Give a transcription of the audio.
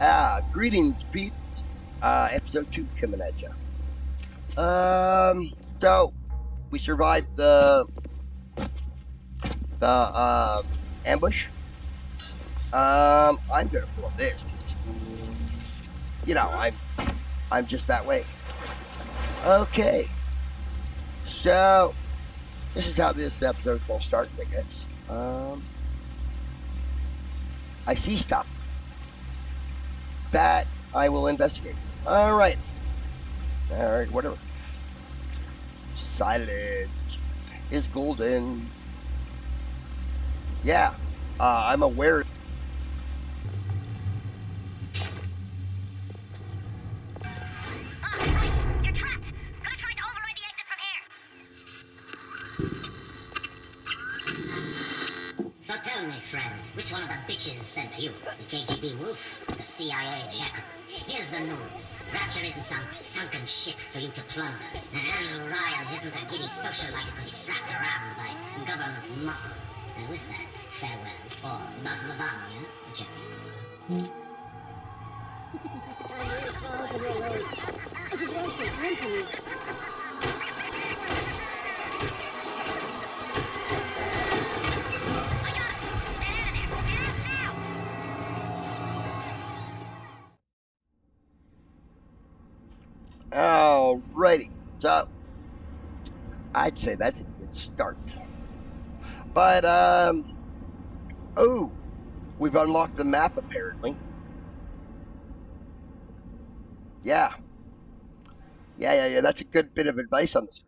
Ah, greetings, peeps. Uh, episode two coming at you. Um, so we survived the the uh, ambush. Um, I'm gonna pull this. You know, I'm I'm just that way. Okay. So this is how this episode's gonna start, I guess. Um, I see stuff that I will investigate. All right. All right, whatever. Silence is golden. Yeah, uh, I'm aware. So tell me, friend, which one of the bitches sent you? The KGB Wolf? CIA? Here's the news. Rapture isn't some sunken ship for you to plunder. And Andrew Ryan isn't a giddy socialite to be slapped around by government muscle. And with that, farewell. Or Baslavania, General. Alrighty. So I'd say that's a good start. But um oh, we've unlocked the map apparently. Yeah. Yeah, yeah, yeah. That's a good bit of advice on this.